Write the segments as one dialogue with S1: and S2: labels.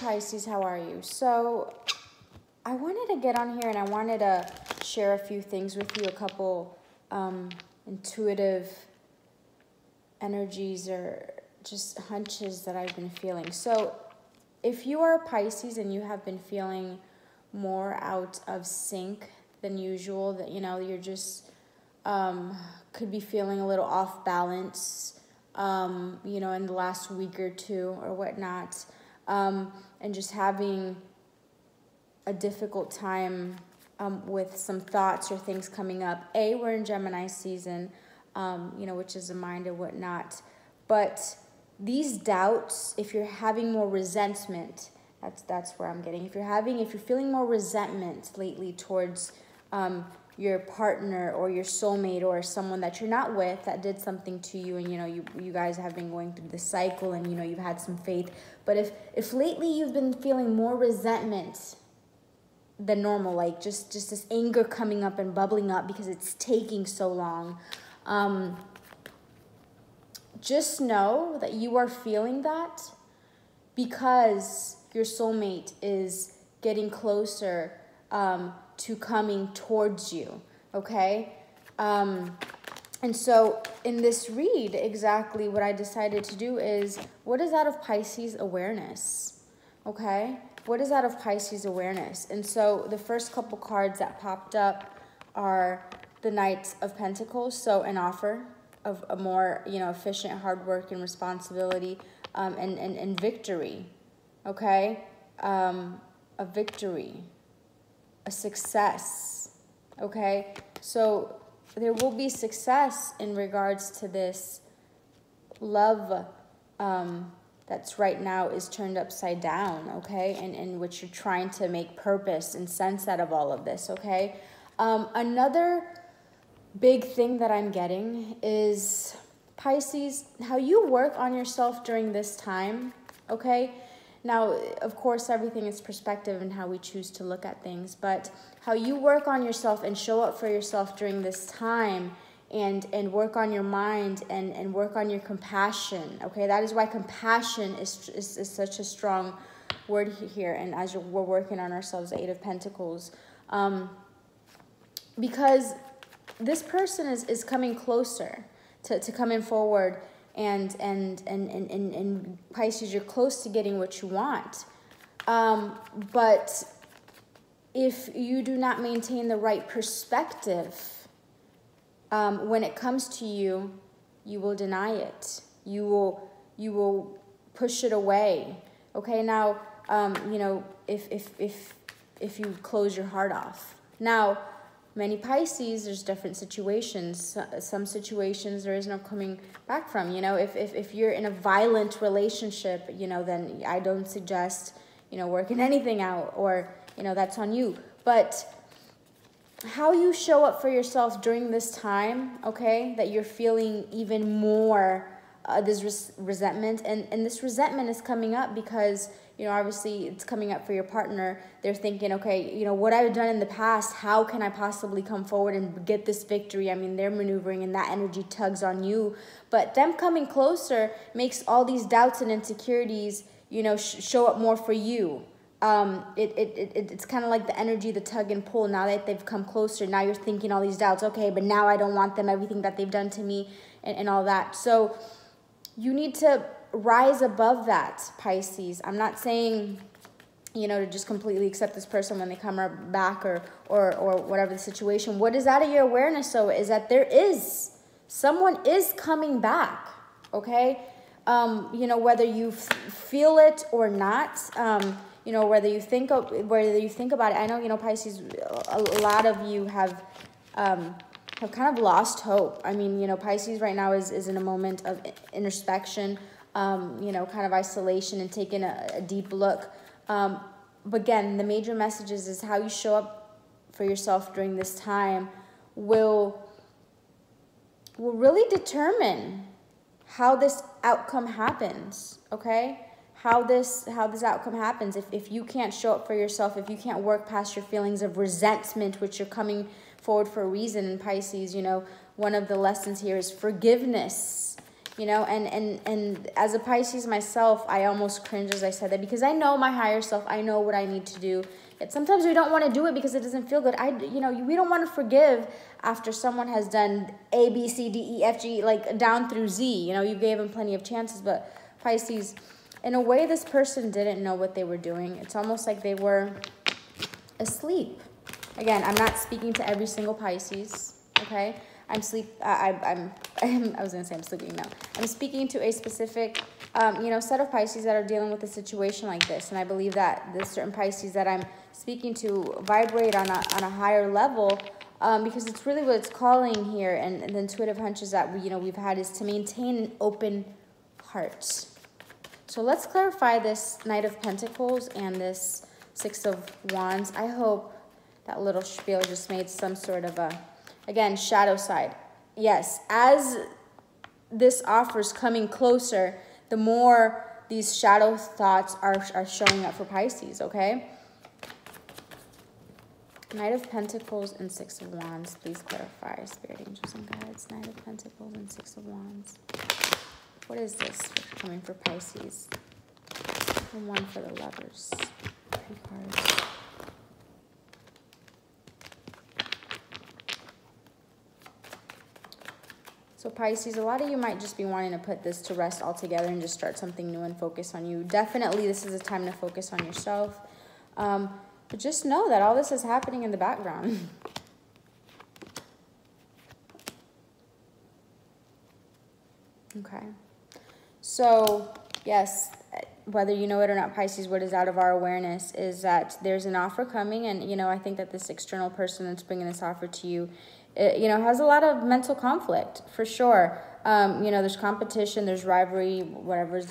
S1: Pisces, how are you? So, I wanted to get on here and I wanted to share a few things with you, a couple um, intuitive energies or just hunches that I've been feeling. So, if you are Pisces and you have been feeling more out of sync than usual, that you know, you're just um, could be feeling a little off balance, um, you know, in the last week or two or whatnot, um, and just having a difficult time um, with some thoughts or things coming up. A, we're in Gemini season, um, you know, which is a mind and whatnot. But these doubts, if you're having more resentment, that's that's where I'm getting. If you're having, if you're feeling more resentment lately towards um, your partner or your soulmate or someone that you're not with that did something to you, and you know you you guys have been going through the cycle, and you know you've had some faith. But if if lately you've been feeling more resentment than normal, like just just this anger coming up and bubbling up because it's taking so long. Um, just know that you are feeling that because your soulmate is getting closer um, to coming towards you. Okay. Um, and so in this read, exactly what I decided to do is what is out of Pisces awareness? Okay what is out of Pisces awareness? And so the first couple cards that popped up are the Knights of Pentacles, so an offer of a more, you know, efficient hard work and responsibility um, and, and, and victory, okay? Um, a victory, a success, okay? So there will be success in regards to this love um, that's right now is turned upside down, okay? And in which you're trying to make purpose and sense out of all of this, okay? Um, another big thing that I'm getting is Pisces, how you work on yourself during this time, okay? Now, of course, everything is perspective and how we choose to look at things, but how you work on yourself and show up for yourself during this time and and work on your mind and and work on your compassion okay? That is why compassion is is, is such a strong word here and as we're working on ourselves eight of pentacles. Um, because this person is is coming closer to, to coming forward and and and and and, and pisces you're close to getting what you want um, but if you do not maintain the right perspective um, when it comes to you, you will deny it. You will you will push it away. Okay, now um, you know if if if if you close your heart off. Now, many Pisces, there's different situations. Some situations there is no coming back from. You know, if if if you're in a violent relationship, you know, then I don't suggest you know working anything out, or you know that's on you. But how you show up for yourself during this time, okay, that you're feeling even more uh, this res- resentment. And, and this resentment is coming up because, you know, obviously it's coming up for your partner. They're thinking, okay, you know, what I've done in the past, how can I possibly come forward and get this victory? I mean, they're maneuvering and that energy tugs on you. But them coming closer makes all these doubts and insecurities, you know, sh- show up more for you um, it, it, it, it's kind of like the energy, the tug and pull. Now that they've come closer, now you're thinking all these doubts. Okay, but now I don't want them, everything that they've done to me, and, and all that. So you need to rise above that, Pisces. I'm not saying, you know, to just completely accept this person when they come back or, or, or whatever the situation. What is out of your awareness, though, is that there is, someone is coming back, okay? Um, you know, whether you feel it or not. Um, you know whether you think of, whether you think about it i know you know pisces a, lot of you have um, have kind of lost hope i mean you know pisces right now is, is in a moment of introspection um, you know kind of isolation and taking a, a deep look. Um, but again the major messages is how you show up for yourself during this time will will really determine how this outcome happens okay? How this how this outcome happens. If, if you can't show up for yourself if you can't work past your feelings of resentment which you're coming forward for a reason in pisces you know one of the lessons here is forgiveness you know and and and as a pisces myself i almost cringe as i said that because i know my higher self i know what i need to do. And sometimes we don't want to do it because it doesn't feel good. I you know we don't want to forgive after someone has done a b c d e f g like down through z. You know you gave them plenty of chances but pisces in a way this person didn't know what they were doing. It's almost like they were asleep. Again i'm not speaking to every single pisces okay I'm sleep. I, I'm, I'm. I was gonna say I'm sleeping now. I'm speaking to a specific, um, you know, set of Pisces that are dealing with a situation like this, and I believe that the certain Pisces that I'm speaking to vibrate on a on a higher level. Um, because it's really what it's calling here, and, and the intuitive hunches that we, you know we've had is to maintain an open heart. So let's clarify this Knight of Pentacles and this Six of Wands. I hope that little spiel just made some sort of a Again, shadow side. Yes, as this offer is coming closer, the more these shadow thoughts are, are showing up for Pisces, okay? Knight of Pentacles and Six of Wands. Please clarify, Spirit Angels and Guides. Knight of Pentacles and Six of Wands. What is this coming for Pisces? And one for the lovers. Two cards. So Pisces, a lot of you might just be wanting to put this to rest altogether and just start something new and focus on you. Definitely this is a time to focus on yourself. Um, but just know that all this is happening in the background. okay. So, yes, whether you know it or not, Pisces, what is out of our awareness is that there's an offer coming. And, you know, I think that this external person that's bringing this offer to you it, you know, has a lot of mental conflict for sure. Um, you know, there's competition, there's rivalry, whatever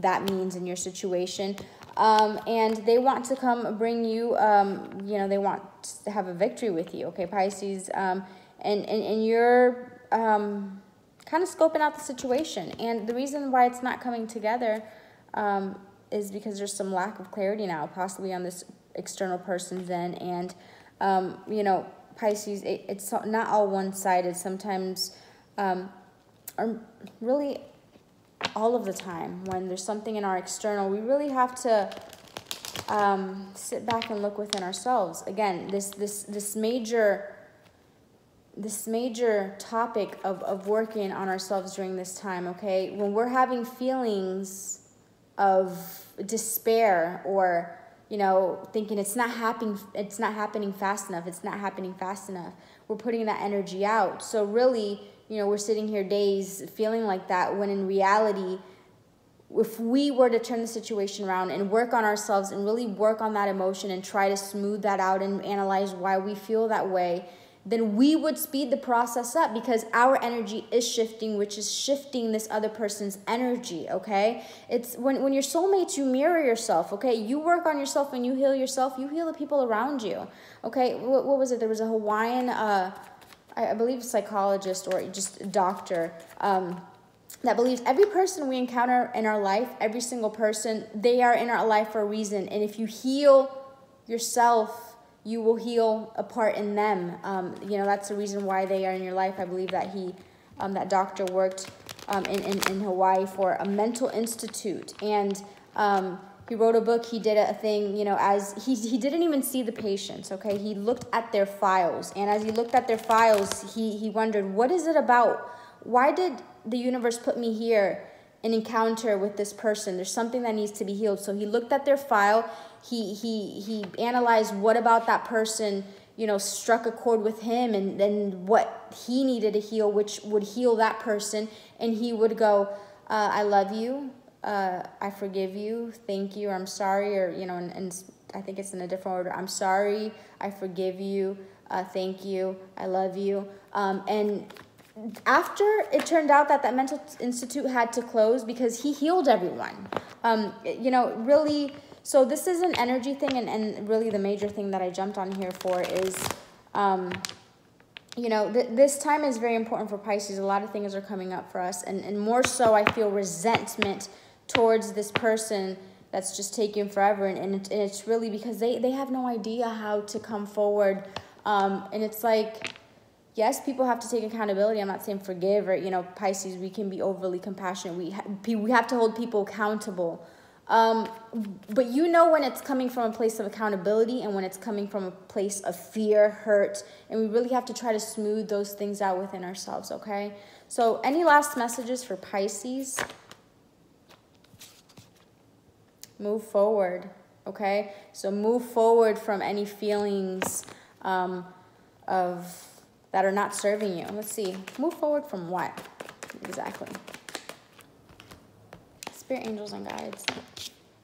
S1: that means in your situation. Um, and they want to come bring you, um, you know, they want to have a victory with you, okay, Pisces. Um, and, and, and you're um, kind of scoping out the situation. And the reason why it's not coming together um, is because there's some lack of clarity now, possibly on this external person's end. And, um, you know, Pisces, it, it's not all one-sided. Sometimes, um, or really all of the time, when there's something in our external, we really have to um, sit back and look within ourselves. Again, this this this major this major topic of, of working on ourselves during this time, okay? When we're having feelings of despair or you know, thinking it's not happening it's not happening fast enough, it's not happening fast enough. We're putting that energy out. So really, you know, we're sitting here days feeling like that when in reality if we were to turn the situation around and work on ourselves and really work on that emotion and try to smooth that out and analyze why we feel that way, then we would speed the process up because our energy is shifting, which is shifting this other person's energy, okay? It's when, when you're soulmates, you mirror yourself, okay? You work on yourself and you heal yourself, you heal the people around you, okay? What, what was it? There was a Hawaiian, uh, I, I believe, psychologist or just a doctor. Um, that believes every person we encounter in our life, every single person, they are in our life for a reason. And if you heal yourself you will heal a part in them. Um, you know, that's the reason why they are in your life. I believe that he, um, that doctor worked um, in, in, in Hawaii for a mental institute. And um, he wrote a book, he did a thing, you know, as he, he didn't even see the patients, okay? He looked at their files. And as he looked at their files, he, he wondered, what is it about? Why did the universe put me here? An encounter with this person. There's something that needs to be healed. So he looked at their file. He he he analyzed what about that person, you know, struck a chord with him and then what he needed to heal, which would heal that person. And he would go, uh, I love you. Uh, I forgive you. Thank you. I'm sorry. Or, you know, and, and I think it's in a different order. I'm sorry. I forgive you. Uh, thank you. I love you. Um, and after it turned out that that mental institute had to close because he healed everyone. Um, you know really so this is an energy thing and, and really the major thing that i jumped on here for is um, you know th this time is very important for pisces. A lot of things are coming up for us and, and more so i feel resentment towards this person that's just taking forever and, and, it, and it's really because they, they have no idea how to come forward. Um, and it's like yes, people have to take accountability. I'm not saying forgive or, you know, Pisces, we can be overly compassionate. We, ha- we have to hold people accountable. Um, but you know when it's coming from a place of accountability and when it's coming from a place of fear, hurt, and we really have to try to smooth those things out within ourselves, okay? So, any last messages for Pisces? Move forward, okay? So, move forward from any feelings um, of that are not serving you. Let's see. Move forward from what exactly? Spirit angels and guides.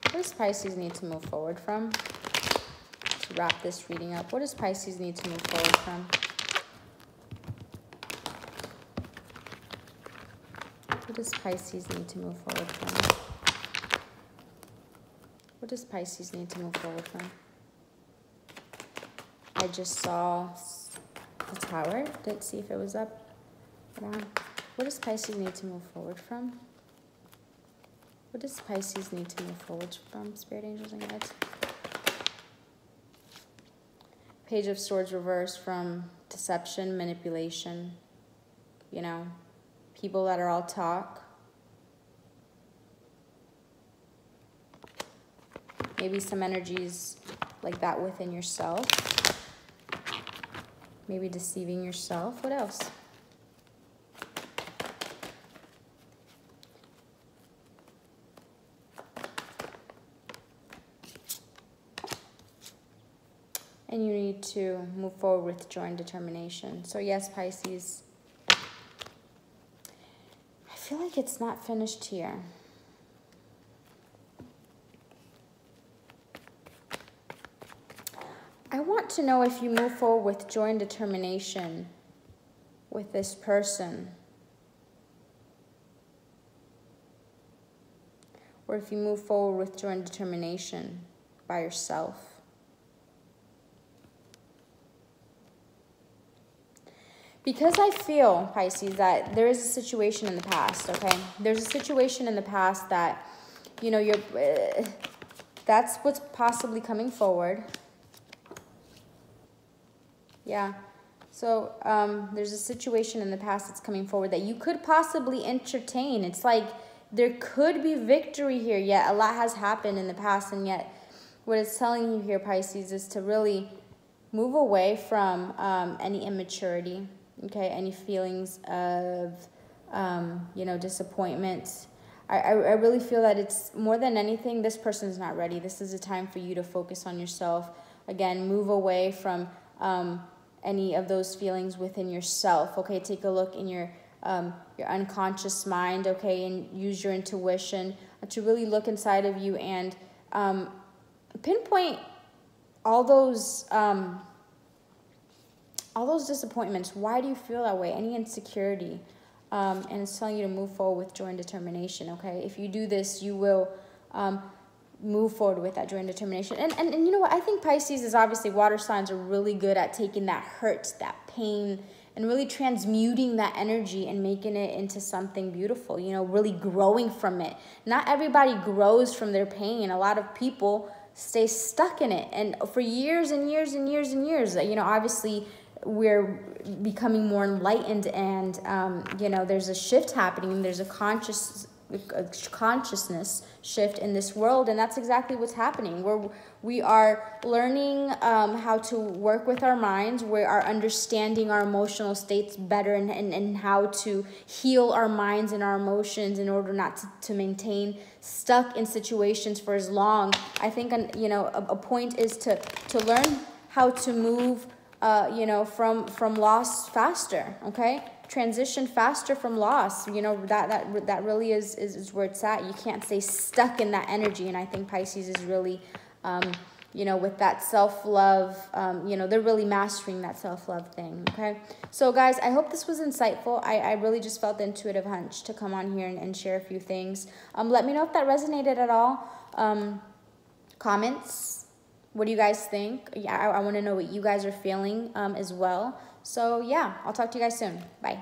S1: What does Pisces need to move forward from? To wrap this reading up, what does Pisces need to move forward from? What does Pisces need to move forward from? What does Pisces need to move forward from? I just saw the tower. Didn't see if it was up down. What does Pisces need to move forward from? What does Pisces need to move forward from, Spirit Angels and Guides? Page of Swords reversed from deception, manipulation, you know, people that are all talk. Maybe some energies like that within yourself. Maybe deceiving yourself. What else? And you need to move forward with joy and determination. So, yes, Pisces, I feel like it's not finished here. I want to know if you move forward with joy and determination with this person. Or if you move forward with joy and determination by yourself. Because I feel, Pisces, that there is a situation in the past, okay? There's a situation in the past that, you know, you're, uh, that's what's possibly coming forward. Yeah. So um, there's a situation in the past that's coming forward that you could possibly entertain. It's like there could be victory here, yet a lot has happened in the past, and yet what it's telling you here, Pisces, is to really move away from um, any immaturity okay, any feelings of, um, you know, disappointment. I, I, really feel that it's more than anything, this person is not ready. This is a time for you to focus on yourself. Again, move away from um, any of those feelings within yourself. Okay, take a look in your um, your unconscious mind. Okay, and use your intuition to really look inside of you and um, pinpoint all those um, all those disappointments, why do you feel that way? Any insecurity. Um, and it's telling you to move forward with joy and determination, okay? If you do this, you will um, move forward with that joy and determination. And, and, and you know what? I think Pisces is obviously water signs are really good at taking that hurt, that pain, and really transmuting that energy and making it into something beautiful, you know, really growing from it. Not everybody grows from their pain. A lot of people stay stuck in it. And for years and years and years and years, you know, obviously we're becoming more enlightened and um, you know there's a shift happening there's a conscious a consciousness shift in this world and that's exactly what's happening. We're we are learning um, how to work with our minds. We are understanding our emotional states better and, and, and how to heal our minds and our emotions in order not to, to maintain stuck in situations for as long. I think you know a, a point is to to learn how to move uh, you know, from from loss faster. Okay, transition faster from loss. You know that that that really is, is is where it's at. You can't stay stuck in that energy, and I think Pisces is really. Um, you know, with that self love, um, you know, they're really mastering that self love thing. Okay. So, guys, I hope this was insightful. I, I really just felt the intuitive hunch to come on here and, and share a few things. Um, let me know if that resonated at all. Um, comments, what do you guys think? Yeah, I, I want to know what you guys are feeling um, as well. So, yeah, I'll talk to you guys soon. Bye.